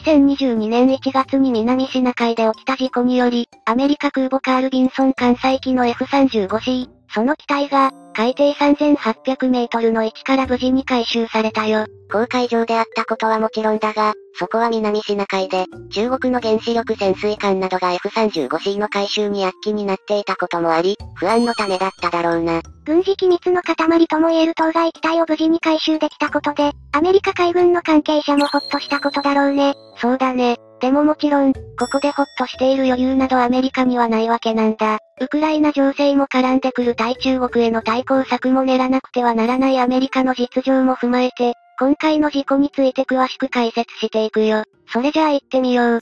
2022年1月に南シナ海で起きた事故により、アメリカ空母カール・ビンソン艦載機の F35C、その機体が、海底3800メートルの位置から無事に回収されたよ。公海上であったことはもちろんだが、そこは南シナ海で、中国の原子力潜水艦などが F35C の回収に躍起になっていたこともあり、不安のためだっただろうな。軍事機密の塊とも言える当該機体を無事に回収できたことで、アメリカ海軍の関係者もほっとしたことだろうね。そうだね。でももちろん、ここでホッとしている余裕などアメリカにはないわけなんだ。ウクライナ情勢も絡んでくる対中国への対抗策も練らなくてはならないアメリカの実情も踏まえて、今回の事故について詳しく解説していくよ。それじゃあ行ってみよう。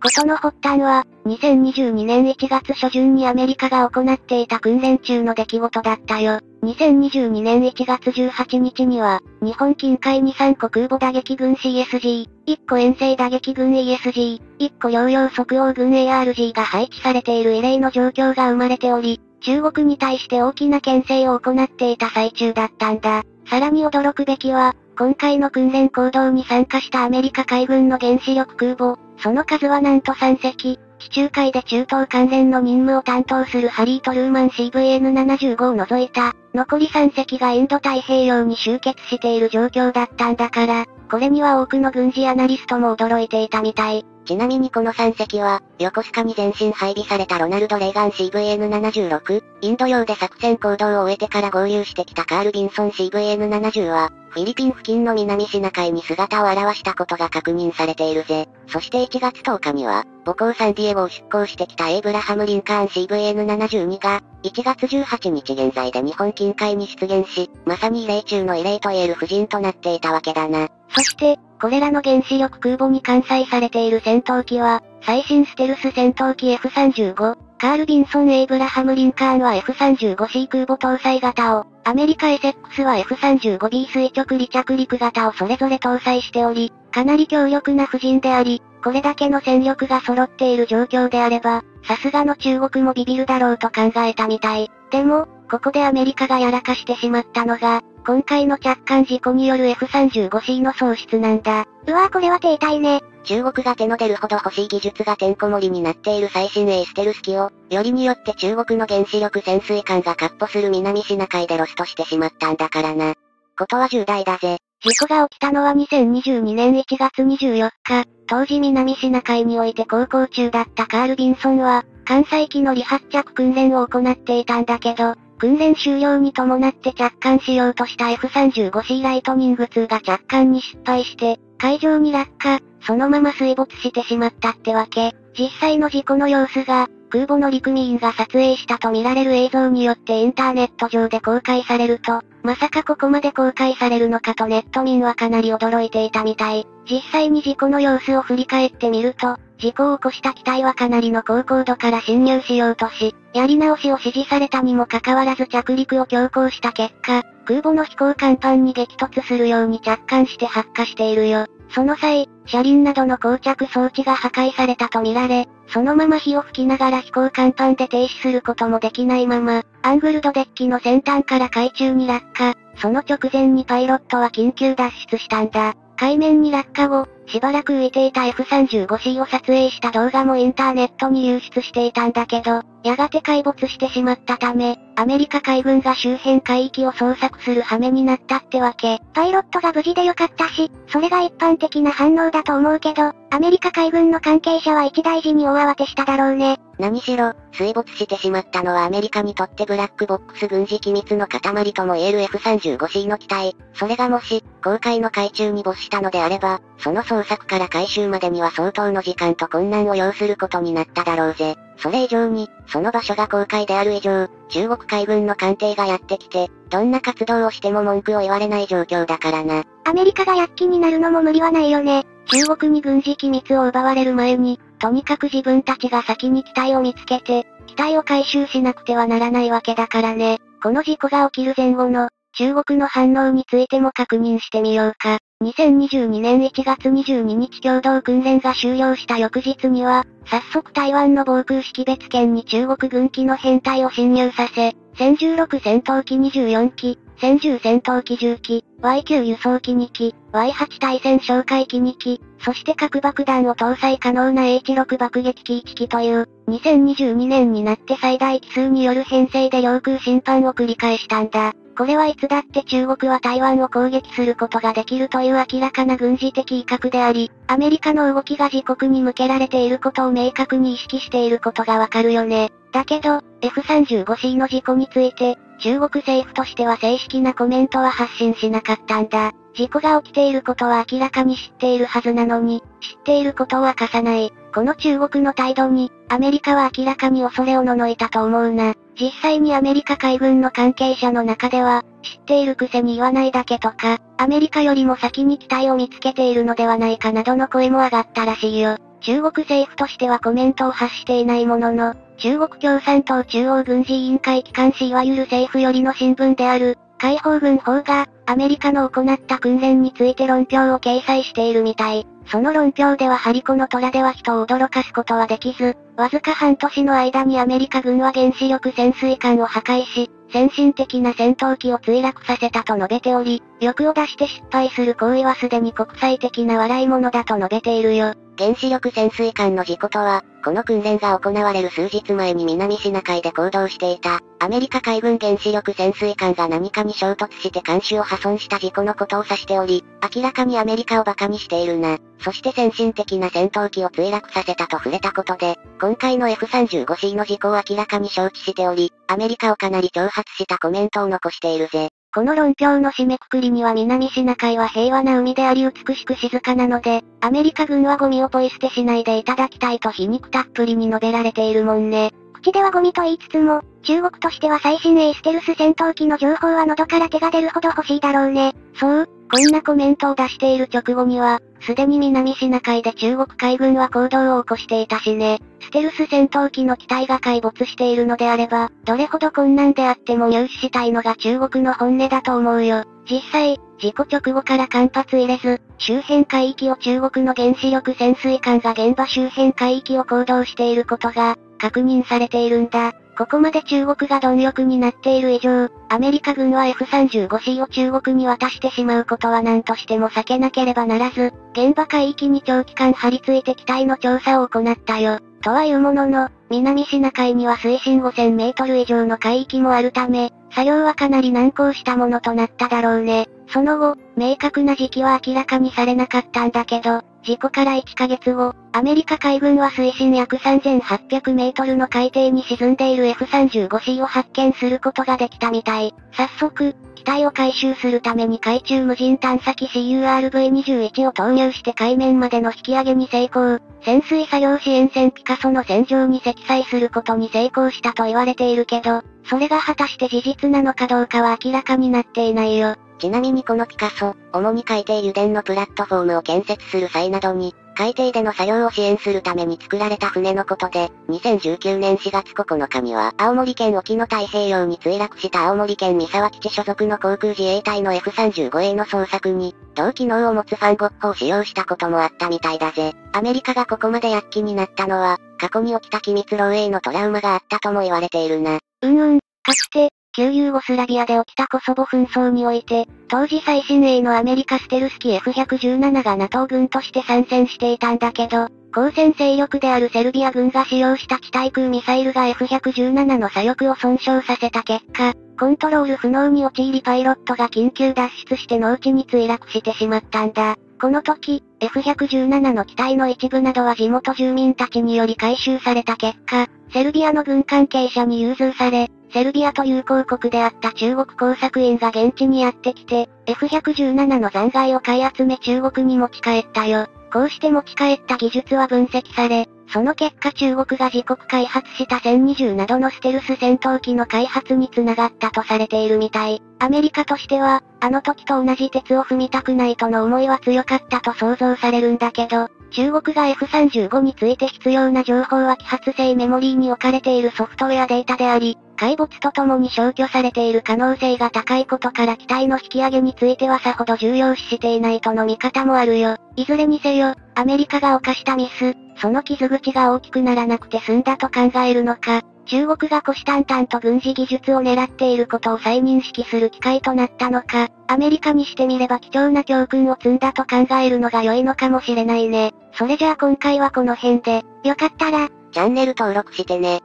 ことの発端は、2022年1月初旬にアメリカが行っていた訓練中の出来事だったよ。2022年1月18日には、日本近海に3個空母打撃軍 CSG、1個遠征打撃軍 ESG、1個療養即応軍 ARG が配置されている異例の状況が生まれており、中国に対して大きな牽制を行っていた最中だったんだ。さらに驚くべきは、今回の訓練行動に参加したアメリカ海軍の原子力空母、その数はなんと3隻、地中海で中東関連の任務を担当するハリー・トルーマン CVN75 を除いた、残り3隻がインド太平洋に集結している状況だったんだから、これには多くの軍事アナリストも驚いていたみたい。ちなみにこの3隻は、横須賀に全身配備されたロナルド・レーガン CVN76、インド洋で作戦行動を終えてから合流してきたカール・ビンソン CVN70 は、フィリピン付近の南シナ海に姿を現したことが確認されているぜ。そして1月10日には、母港サンディエゴを出港してきたエイブラハム・リンカーン CVN72 が、1月18日現在で日本近海に出現し、まさに異例中の異例と言える布陣となっていたわけだな。そして、これらの原子力空母に艦載されている戦闘機は、最新ステルス戦闘機 F35、カール・ビンソン・エイブラハム・リンカーンは F35C 空母搭載型を、アメリカ SX は F35B 垂直離着陸型をそれぞれ搭載しており、かなり強力な布陣であり、これだけの戦力が揃っている状況であれば、さすがの中国もビビるだろうと考えたみたい。でも、ここでアメリカがやらかしてしまったのが、今回の着艦事故による F35C の喪失なんだ。うわぁこれは手痛いね。中国が手の出るほど欲しい技術がてんこ盛りになっている最新鋭ステルス機を、よりによって中国の原子力潜水艦が闊歩する南シナ海でロストしてしまったんだからな。ことは重大だぜ。事故が起きたのは2022年1月24日、当時南シナ海において航行中だったカール・ビンソンは、関西機の離発着訓練を行っていたんだけど、訓練終了に伴って着艦しようとした F35C ライトニング2が着艦に失敗して、海上に落下、そのまま水没してしまったってわけ。実際の事故の様子が、空母の陸民員が撮影したとみられる映像によってインターネット上で公開されると、まさかここまで公開されるのかとネット民はかなり驚いていたみたい。実際に事故の様子を振り返ってみると、事故を起こした機体はかなりの高高度から侵入しようとし、やり直しを指示されたにもかかわらず着陸を強行した結果、空母の飛行甲板に激突するように着艦して発火しているよ。その際、車輪などの膠着装置が破壊されたとみられ、そのまま火を吹きながら飛行甲板で停止することもできないまま、アングルドデッキの先端から海中に落下、その直前にパイロットは緊急脱出したんだ。海面に落下後、しばらく浮いていた F35C を撮影した動画もインターネットに流出していたんだけど、やがて壊没してしまったため、アメリカ海軍が周辺海域を捜索する羽目になったってわけ。パイロットが無事でよかったし、それが一般的な反応だと思うけど、アメリカ海軍の関係者は一大事に大慌てしただろうね。何しろ、水没してしまったのはアメリカにとってブラックボックス軍事機密の塊とも言える F35C の機体。それがもし、公海の海中に没したのであれば、その捜索から回収までには相当の時間と困難を要することになっただろうぜ。それ以上に、その場所が公海である以上、中国海軍の艦艇がやってきて、どんな活動をしても文句を言われない状況だからな。アメリカが躍起になるのも無理はないよね。中国に軍事機密を奪われる前に、とにかく自分たちが先に機体を見つけて、機体を回収しなくてはならないわけだからね。この事故が起きる前後の、中国の反応についても確認してみようか。2022年1月22日共同訓練が終了した翌日には、早速台湾の防空識別圏に中国軍機の編隊を侵入させ、1016戦闘機24機、戦銃戦闘機重機、Y9 輸送機2機、Y8 対戦哨戒機2機、そして核爆弾を搭載可能な H6 爆撃機1機という、2022年になって最大機数による編成で領空侵犯を繰り返したんだ。これはいつだって中国は台湾を攻撃することができるという明らかな軍事的威嚇であり、アメリカの動きが自国に向けられていることを明確に意識していることがわかるよね。だけど、F35C の事故について、中国政府としては正式なコメントは発信しなかったんだ。事故が起きていることは明らかに知っているはずなのに、知っていることを明かさない。この中国の態度に、アメリカは明らかに恐れをののいたと思うな。実際にアメリカ海軍の関係者の中では、知っているくせに言わないだけとか、アメリカよりも先に機体を見つけているのではないかなどの声も上がったらしいよ。中国政府としてはコメントを発していないものの、中国共産党中央軍事委員会機関紙いわゆる政府よりの新聞である、解放軍法が、アメリカの行った訓練について論評を掲載しているみたい。その論評ではハリコの虎では人を驚かすことはできず、わずか半年の間にアメリカ軍は原子力潜水艦を破壊し、先進的な戦闘機を墜落させたと述べており、欲を出して失敗する行為はすでに国際的な笑い物だと述べているよ。原子力潜水艦の事故とは、この訓練が行われる数日前に南シナ海で行動していた、アメリカ海軍原子力潜水艦が何かに衝突して艦首を破損した事故のことを指しており、明らかにアメリカを馬鹿にしているな。そして先進的な戦闘機を墜落させたと触れたことで、今回の F35C の事故を明らかに承知しており、アメリカをかなり挑発したコメントを残しているぜ。この論評の締めくくりには南シナ海は平和な海であり美しく静かなので、アメリカ軍はゴミをポイ捨てしないでいただきたいと皮肉たっぷりに述べられているもんね。口ではゴミと言いつつも、中国としては最新鋭ステルス戦闘機の情報は喉から手が出るほど欲しいだろうね。そう、こんなコメントを出している直後には、すでに南シナ海で中国海軍は行動を起こしていたしね。ステルス戦闘機の機体が壊没しているのであれば、どれほど困難であっても入手したいのが中国の本音だと思うよ。実際、事故直後から間髪入れず、周辺海域を中国の原子力潜水艦が現場周辺海域を行動していることが、確認されているんだ。ここまで中国が貪欲になっている以上、アメリカ軍は F35C を中国に渡してしまうことは何としても避けなければならず、現場海域に長期間張り付いて機体の調査を行ったよ。とはいうものの、南シナ海には水深5000メートル以上の海域もあるため、作業はかなり難航したものとなっただろうね。その後、明確な時期は明らかにされなかったんだけど、事故から1ヶ月後、アメリカ海軍は水深約3800メートルの海底に沈んでいる F35C を発見することができたみたい。早速、機体を回収するために海中無人探査機 CURV21 を投入して海面までの引き上げに成功。潜水作業支援船ピカソの船上に積載することに成功したと言われているけど、それが果たして事実なのかどうかは明らかになっていないよ。ちなみにこのピカソ、主に海底油田のプラットフォームを建設する際などに、海底での作業を支援するために作られた船のことで、2019年4月9日には、青森県沖の太平洋に墜落した青森県三沢基地所属の航空自衛隊の F35A の捜索に、同機能を持つファンゴッホを使用したこともあったみたいだぜ。アメリカがここまで躍起になったのは、過去に起きた機密漏洩のトラウマがあったとも言われているな。うんうん、かつて、旧ユーゴスラビアで起きたコソボ紛争において、当時最新鋭のアメリカステルス機 F117 が NATO 軍として参戦していたんだけど、交戦勢力であるセルビア軍が使用した地対空ミサイルが F117 の左翼を損傷させた結果、コントロール不能に陥りパイロットが緊急脱出して農地に墜落してしまったんだ。この時、F117 の機体の一部などは地元住民たちにより回収された結果、セルビアの軍関係者に融通され、セルビアと友好国であった中国工作員が現地にやってきて、F117 の残骸を買い集め中国に持ち帰ったよ。こうして持ち帰った技術は分析され、その結果中国が自国開発した1020などのステルス戦闘機の開発につながったとされているみたい。アメリカとしては、あの時と同じ鉄を踏みたくないとの思いは強かったと想像されるんだけど、中国が F35 について必要な情報は揮発性メモリーに置かれているソフトウェアデータであり、壊没とともに消去されている可能性が高いことから機体の引き上げについてはさほど重要視していないとの見方もあるよ。いずれにせよ、アメリカが犯したミス、その傷口が大きくならなくて済んだと考えるのか、中国が虎視眈々と軍事技術を狙っていることを再認識する機会となったのか、アメリカにしてみれば貴重な教訓を積んだと考えるのが良いのかもしれないね。それじゃあ今回はこの辺で、よかったら、チャンネル登録してね。